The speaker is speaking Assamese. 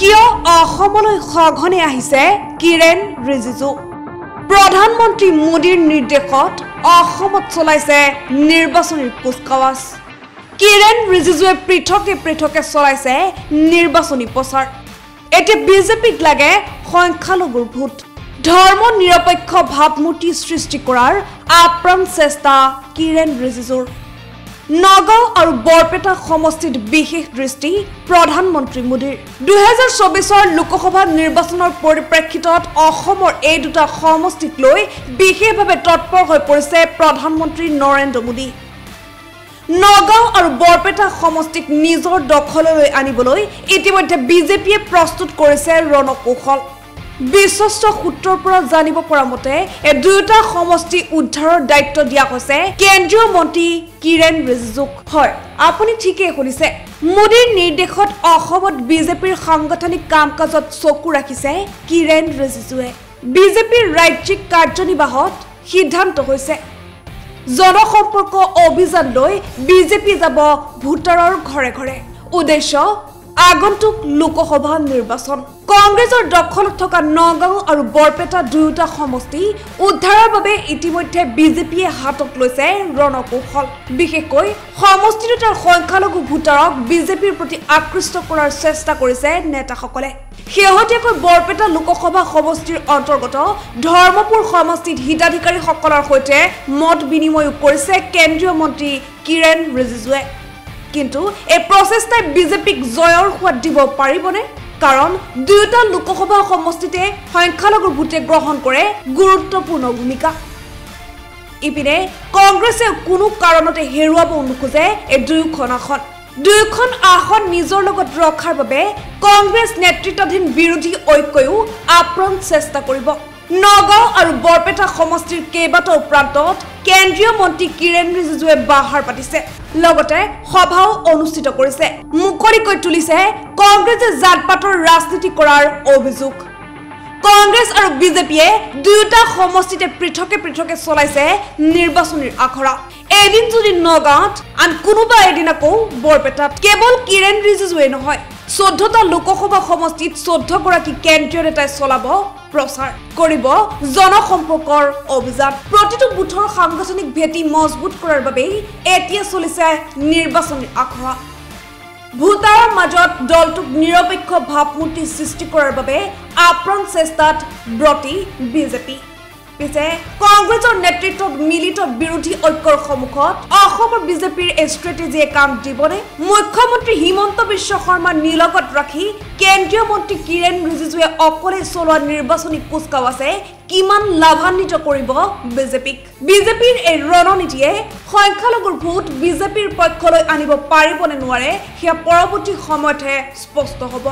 কিয় অসমলৈ সঘনে আহিছে? কিৰেণ ৰিজিজু। প্ৰধানমন্ত্ৰী মোদীৰ নিৰ্দেশত অসমত চলাইছে নিৰ্বাচনী কুচকাৱাজ কিৰেণ ৰিজিজুৱে পৃথকে পৃথকে চলাইছে নিৰ্বাচনী প্ৰচাৰ। এতিয়া বিজেপিক লাগে সংখ্যালঘুৰ ভোট। ধৰ্ম নিৰপেক্ষ ভাৱমূৰ্তি সৃষ্টি কৰাৰ আপ্ৰাণ চেষ্টা কিৰেণ ৰিজিজুৰ। নগাঁও আৰু বৰপেটা সমষ্টিত বিশেষ দৃষ্টি প্ৰধানমন্ত্ৰী মোদীৰ। দুহেজাৰ চৌবিছৰ লোকসভা নিৰ্বাচনৰ পৰিপ্ৰেক্ষিতত অসমৰ এই দুটা সমষ্টিক লৈ বিশেষভাৱে তৎপৰ হৈ পৰিছে প্ৰধানমন্ত্ৰী নৰেন্দ্ৰ মোদী। নগাঁও আৰু বৰপেটা সমষ্টিক নিজৰ দখললৈ আনিবলৈ ইতিমধ্যে বিজেপিয়ে প্ৰস্তুত কৰিছে ৰণকৌশল। বিশ্বস্ত সূত্ৰৰ পৰা জানিব পৰা মতে এই দুয়োটা সমষ্টি উদ্ধাৰৰ দায়িত্ব দিয়া হৈছে কেন্দ্ৰীয় মন্ত্ৰী কিৰেণ ৰিজিজুক হয়। আপুনি ঠিকেই শুনিছে। মোদীৰ নিৰ্দেশত অসমত বিজেপিৰ সাংগঠনিক কাম কাজত চকু ৰাখিছে কিৰেণ ৰিজিজুৱে। বিজেপিৰ ৰাজ্যিক কাৰ্যনিৰ্বাহত সিদ্ধান্ত হৈছে। জনসম্পৰ্ক অভিযান লৈ বিজেপি যাব ভোটাৰৰ ঘৰে ঘৰে। উদ্দেশ্য আগন্তুক লোকসভা নিৰ্বাচন। কংগ্ৰেছৰ দখলত থকা নগাঁও আৰু বৰপেটা দুয়োটা সমষ্টি উদ্ধাৰৰ বাবে ইতিমধ্যে বিজেপিয়ে হাতত লৈছে ৰণকৌশল। বিশেষকৈ সমষ্টি দুটাৰ সংখ্যালঘু ভোটাৰক বিজেপিৰ প্ৰতি আকৃষ্ট কৰাৰ চেষ্টা কৰিছে নেতাসকলে। শেহতীয়াকৈ বৰপেটা লোকসভা সমষ্টিৰ অন্তৰ্গত ধৰ্মপুৰ সমষ্টিত হিতাধিকাৰীসকলৰ সৈতে মত বিনিময়ো কৰিছে কেন্দ্ৰীয় মন্ত্ৰী কিৰেণ ৰিজিজুৱে। কিন্তু এই প্ৰচেষ্টাই বিজেপিক জয়ৰ সোৱাদ দিব পাৰিবনে? কাৰণ দুয়োটা লোকসভা সমষ্টিতে সংখ্যালঘুৰ ভোটে গ্ৰহণ কৰে গুৰুত্বপূৰ্ণ ভূমিকা। ইপিনে কংগ্ৰেছে কোনো কাৰণতে হেৰুৱাব নোখোজে এই দুয়োখন আসন। দুয়োখন আসন নিজৰ লগত ৰখাৰ বাবে কংগ্ৰেছ নেতৃত্বাধীন বিৰোধী ঐক্যয়ো আপ্ৰাণ চেষ্টা কৰিব। নগাঁও আৰু বৰপেটা সমষ্টিৰ কেইবাটাও প্ৰান্তত কেন্দ্ৰীয় মন্ত্ৰী কিৰেণ ৰিজিজুৱে বাহাৰ পাতিছে। লগতে সভাও অনুষ্ঠিত কৰিছে। মুকলিকৈ তুলিছে কংগ্ৰেছে জাত পাতৰ ৰাজনীতি কৰাৰ অভিযোগ। কংগ্ৰেছ আৰু বিজেপিয়ে দুয়োটা সমষ্টিতে পৃথকে পৃথকে চলাইছে নিৰ্বাচনীৰ আখৰা। এদিন যদি নগাঁৱত আন কোনোবা এদিন আকৌ বৰপেটাত। কেৱল কিৰেণ ৰিজিজুৱে নহয় চৈধ্যটা লোকসভা সমষ্টিত চৈধ্যগৰাকী কেন্দ্ৰীয় নেতাই চলাব প্ৰচাৰ কৰিব জনসম্পৰ্কৰ অভিযান। প্ৰতিটো বুথৰ সাংগঠনিক ভেটি মজবুত কৰাৰ বাবেই এতিয়া চলিছে নিৰ্বাচনী আখৰা। ভোটাৰৰ মাজত দলটোক নিৰপেক্ষ ভাৱমূৰ্তি সৃষ্টি কৰাৰ বাবে আপ্ৰাণ চেষ্টাত ব্ৰতী বিজেপি। পিছে কংগ্ৰেছৰ নেতৃত্বত মিলিত বিৰোধী ঐক্যৰ সন্মুখত অসমৰ বিজেপিৰ এই ষ্ট্ৰেটেজিয়ে কাম দিবনে? মুখ্যমন্ত্ৰী হিমন্ত বিশ্ব শৰ্মা নিলগত ৰাখি কেন্দ্ৰীয় মন্ত্ৰী কিৰেণ ৰিজিজুৱে অকলে চলোৱা নিৰ্বাচনী কুচকাৱাজে কিমান লাভান্বিত কৰিব বিজেপিক? বিজেপিৰ এই ৰণনীতিয়ে সংখ্যালঘুৰ ভোট বিজেপিৰ পক্ষলৈ আনিব পাৰিব নে নোৱাৰে সেয়া পৰৱৰ্তী সময়তহে স্পষ্ট হ'ব।